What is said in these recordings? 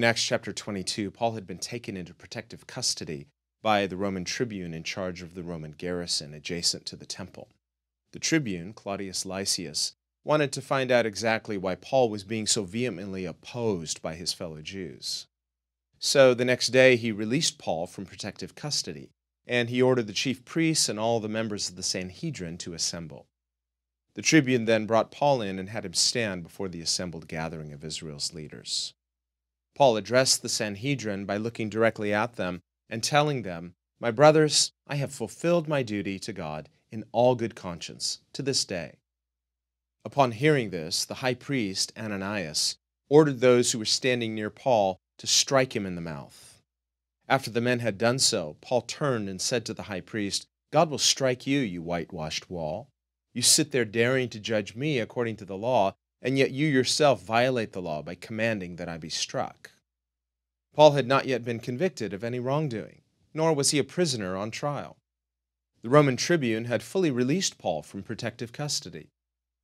In Acts chapter 22, Paul had been taken into protective custody by the Roman tribune in charge of the Roman garrison adjacent to the temple. The tribune, Claudius Lysias, wanted to find out exactly why Paul was being so vehemently opposed by his fellow Jews. So the next day he released Paul from protective custody, and he ordered the chief priests and all the members of the Sanhedrin to assemble. The tribune then brought Paul in and had him stand before the assembled gathering of Israel's leaders. Paul addressed the Sanhedrin by looking directly at them and telling them, My brothers, I have fulfilled my duty to God in all good conscience to this day. Upon hearing this, the high priest, Ananias, ordered those who were standing near Paul to strike him in the mouth. After the men had done so, Paul turned and said to the high priest, God will strike you, you whitewashed wall. You sit there daring to judge me according to the law, and yet you yourself violate the law by commanding that I be struck. Paul had not yet been convicted of any wrongdoing, nor was he a prisoner on trial. The Roman tribune had fully released Paul from protective custody.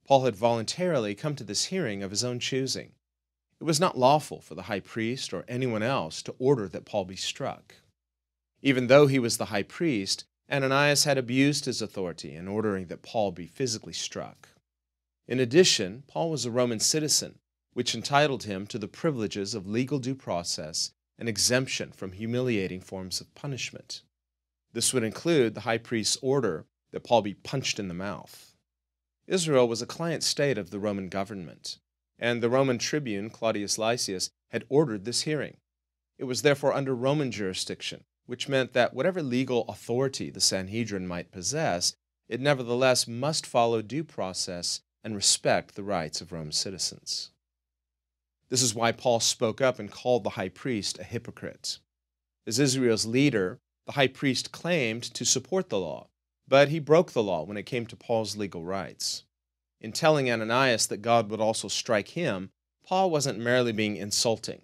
Paul had voluntarily come to this hearing of his own choosing. It was not lawful for the high priest or anyone else to order that Paul be struck. Even though he was the high priest, Ananias had abused his authority in ordering that Paul be physically struck. In addition, Paul was a Roman citizen, which entitled him to the privileges of legal due process and exemption from humiliating forms of punishment. This would include the high priest's order that Paul be punched in the mouth. Israel was a client state of the Roman government, and the Roman tribune, Claudius Lysias, had ordered this hearing. It was therefore under Roman jurisdiction, which meant that whatever legal authority the Sanhedrin might possess, it nevertheless must follow due process and respect the rights of Rome's citizens. This is why Paul spoke up and called the high priest a hypocrite. As Israel's leader, the high priest claimed to support the law, but he broke the law when it came to Paul's legal rights. In telling Ananias that God would also strike him, Paul wasn't merely being insulting.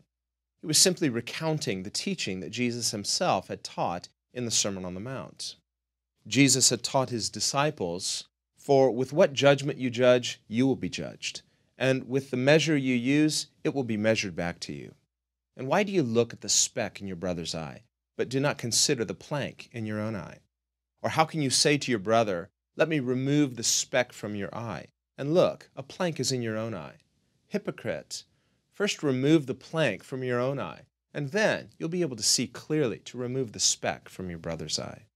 He was simply recounting the teaching that Jesus himself had taught in the Sermon on the Mount. Jesus had taught his disciples, For with what judgment you judge, you will be judged and with the measure you use, it will be measured back to you. And why do you look at the speck in your brother's eye, but do not consider the plank in your own eye? Or how can you say to your brother, Let me remove the speck from your eye, and look, a plank is in your own eye? Hypocrite, first remove the plank from your own eye, and then you'll be able to see clearly to remove the speck from your brother's eye.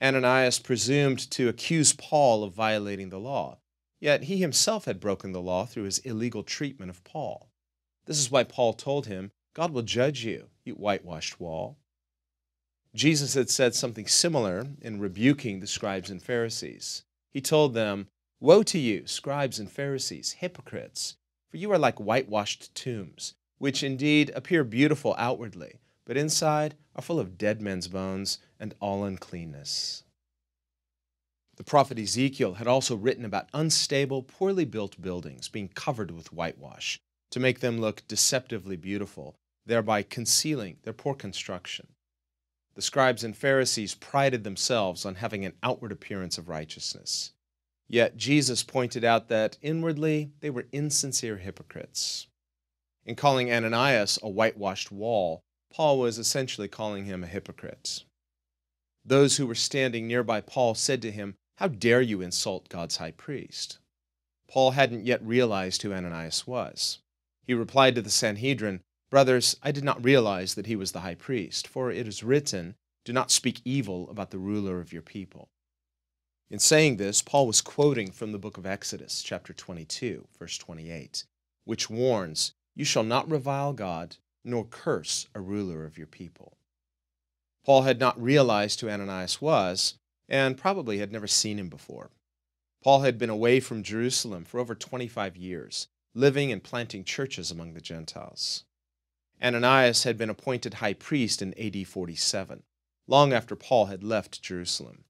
Ananias presumed to accuse Paul of violating the law Yet he himself had broken the law through his illegal treatment of Paul. This is why Paul told him, God will judge you, you whitewashed wall. Jesus had said something similar in rebuking the scribes and Pharisees. He told them, Woe to you, scribes and Pharisees, hypocrites, for you are like whitewashed tombs, which indeed appear beautiful outwardly, but inside are full of dead men's bones and all uncleanness. The prophet Ezekiel had also written about unstable, poorly built buildings being covered with whitewash to make them look deceptively beautiful, thereby concealing their poor construction. The scribes and Pharisees prided themselves on having an outward appearance of righteousness. Yet Jesus pointed out that inwardly they were insincere hypocrites. In calling Ananias a whitewashed wall, Paul was essentially calling him a hypocrite. Those who were standing nearby Paul said to him, how dare you insult God's high priest? Paul hadn't yet realized who Ananias was. He replied to the Sanhedrin, Brothers, I did not realize that he was the high priest, for it is written, Do not speak evil about the ruler of your people. In saying this, Paul was quoting from the book of Exodus, chapter 22, verse 28, which warns, You shall not revile God, nor curse a ruler of your people. Paul had not realized who Ananias was and probably had never seen him before. Paul had been away from Jerusalem for over 25 years, living and planting churches among the Gentiles. Ananias had been appointed high priest in AD 47, long after Paul had left Jerusalem.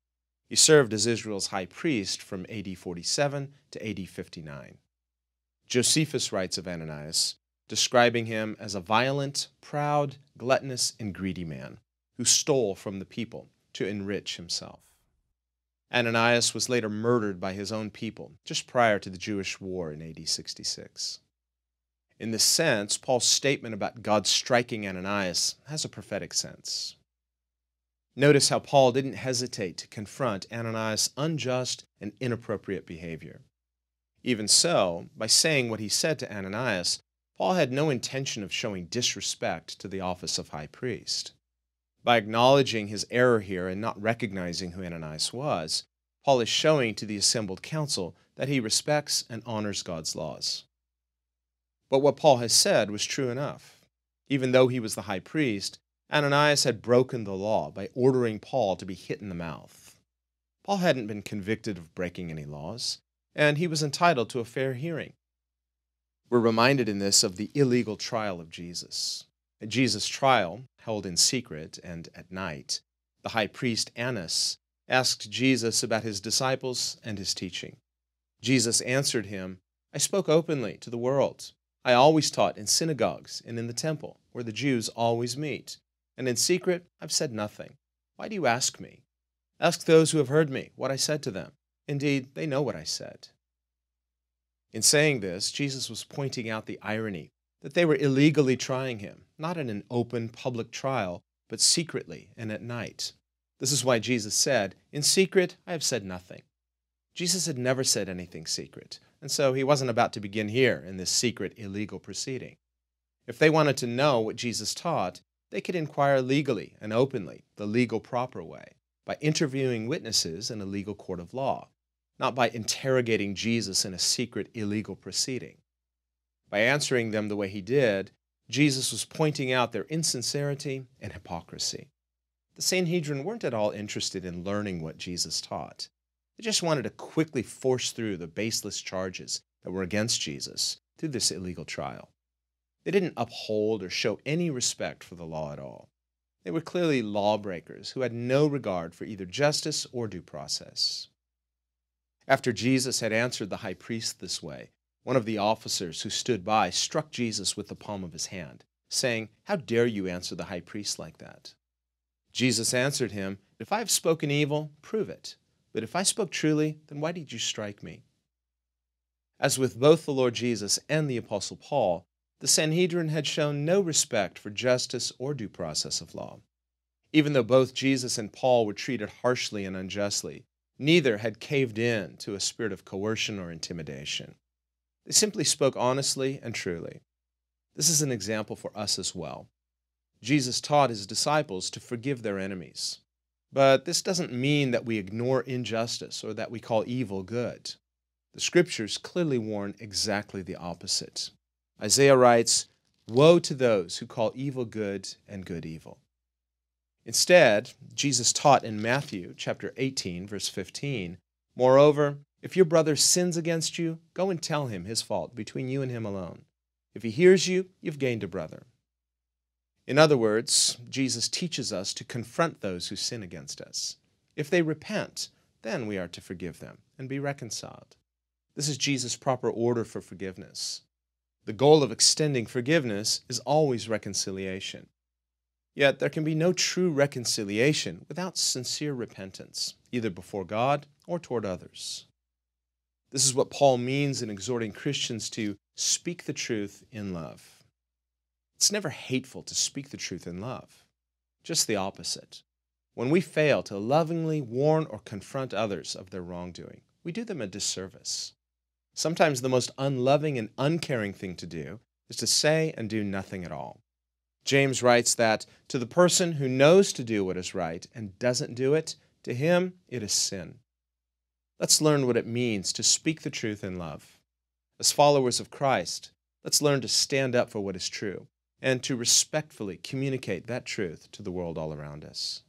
He served as Israel's high priest from AD 47 to AD 59. Josephus writes of Ananias, describing him as a violent, proud, gluttonous, and greedy man who stole from the people to enrich himself. Ananias was later murdered by his own people just prior to the Jewish war in AD 66. In this sense, Paul's statement about God striking Ananias has a prophetic sense. Notice how Paul didn't hesitate to confront Ananias' unjust and inappropriate behavior. Even so, by saying what he said to Ananias, Paul had no intention of showing disrespect to the office of high priest. By acknowledging his error here and not recognizing who Ananias was, Paul is showing to the assembled council that he respects and honors God's laws. But what Paul has said was true enough. Even though he was the high priest, Ananias had broken the law by ordering Paul to be hit in the mouth. Paul hadn't been convicted of breaking any laws, and he was entitled to a fair hearing. We're reminded in this of the illegal trial of Jesus. At Jesus' trial, held in secret and at night, the high priest Annas asked Jesus about his disciples and his teaching. Jesus answered him, I spoke openly to the world. I always taught in synagogues and in the temple, where the Jews always meet. And in secret, I've said nothing. Why do you ask me? Ask those who have heard me what I said to them. Indeed, they know what I said. In saying this, Jesus was pointing out the irony that they were illegally trying him, not in an open public trial, but secretly and at night. This is why Jesus said, In secret, I have said nothing. Jesus had never said anything secret, and so he wasn't about to begin here in this secret, illegal proceeding. If they wanted to know what Jesus taught, they could inquire legally and openly, the legal proper way, by interviewing witnesses in a legal court of law not by interrogating Jesus in a secret illegal proceeding. By answering them the way he did, Jesus was pointing out their insincerity and hypocrisy. The Sanhedrin weren't at all interested in learning what Jesus taught. They just wanted to quickly force through the baseless charges that were against Jesus through this illegal trial. They didn't uphold or show any respect for the law at all. They were clearly lawbreakers who had no regard for either justice or due process. After Jesus had answered the high priest this way, one of the officers who stood by struck Jesus with the palm of his hand, saying, How dare you answer the high priest like that? Jesus answered him, If I have spoken evil, prove it. But if I spoke truly, then why did you strike me? As with both the Lord Jesus and the Apostle Paul, the Sanhedrin had shown no respect for justice or due process of law. Even though both Jesus and Paul were treated harshly and unjustly, Neither had caved in to a spirit of coercion or intimidation. They simply spoke honestly and truly. This is an example for us as well. Jesus taught his disciples to forgive their enemies. But this doesn't mean that we ignore injustice or that we call evil good. The scriptures clearly warn exactly the opposite. Isaiah writes, Woe to those who call evil good and good evil. Instead, Jesus taught in Matthew chapter 18 verse 15, "Moreover, if your brother sins against you, go and tell him his fault between you and him alone. If he hears you, you've gained a brother." In other words, Jesus teaches us to confront those who sin against us. If they repent, then we are to forgive them and be reconciled. This is Jesus' proper order for forgiveness. The goal of extending forgiveness is always reconciliation. Yet there can be no true reconciliation without sincere repentance, either before God or toward others. This is what Paul means in exhorting Christians to speak the truth in love. It's never hateful to speak the truth in love, just the opposite. When we fail to lovingly warn or confront others of their wrongdoing, we do them a disservice. Sometimes the most unloving and uncaring thing to do is to say and do nothing at all. James writes that to the person who knows to do what is right and doesn't do it, to him it is sin. Let's learn what it means to speak the truth in love. As followers of Christ, let's learn to stand up for what is true and to respectfully communicate that truth to the world all around us.